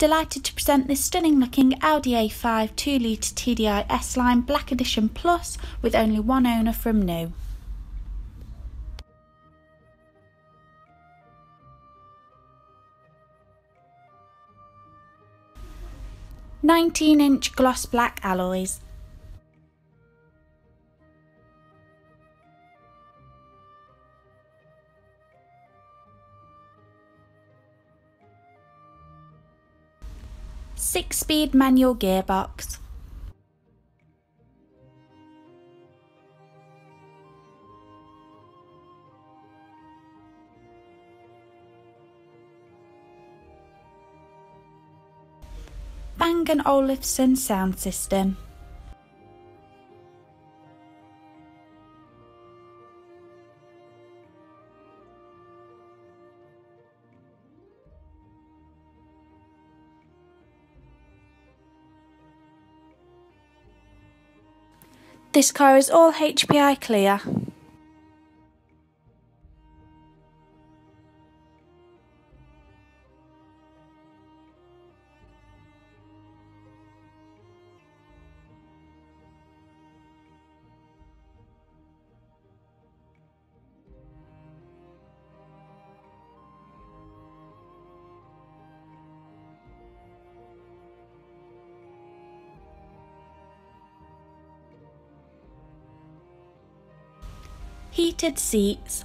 Delighted to present this stunning looking Audi A5 2 litre TDI S Line Black Edition Plus with only one owner from new. Nineteen inch gloss black alloys, six speed manual gearbox. Bang & Olufsen sound system. This car is all HPI clear. Heated seats,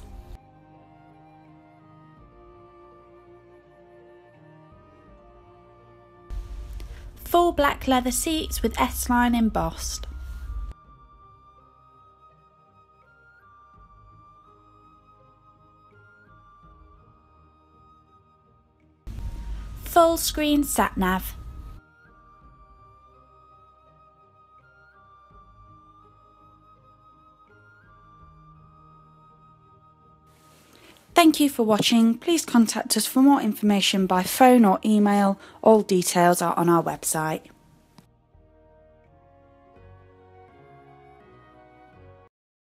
full black leather seats with S-line embossed. Full screen sat nav. Thank you for watching. Please contact us for more information by phone or email. All details are on our website.